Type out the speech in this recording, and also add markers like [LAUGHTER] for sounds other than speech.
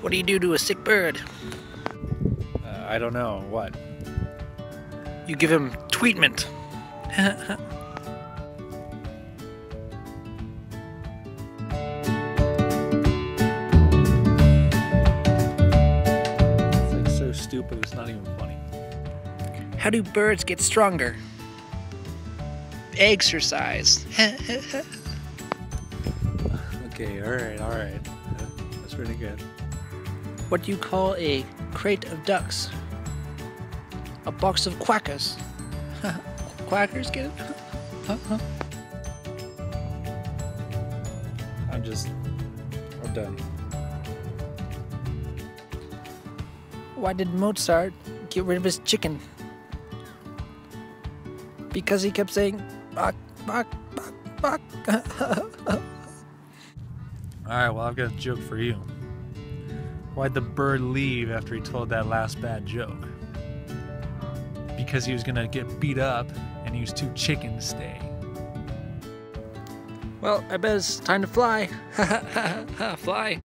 What do you do to a sick bird? Uh, I don't know. What? You give him tweetment. It's like so stupid, it's not even funny. How do birds get stronger? Exercise. [LAUGHS] Okay, alright, alright. That's pretty good. What do you call a crate of ducks? A box of quackers. [LAUGHS] quackers, get [LAUGHS] it? I'm just. I'm done. Why did Mozart get rid of his chicken? Because he kept saying, bok, bok, bok, bok. [LAUGHS] Alright, well, I've got a joke for you. Why'd the bird leave after he told that last bad joke? Because he was gonna get beat up and he was too chicken to stay. well, I bet it's time to fly. [LAUGHS] fly.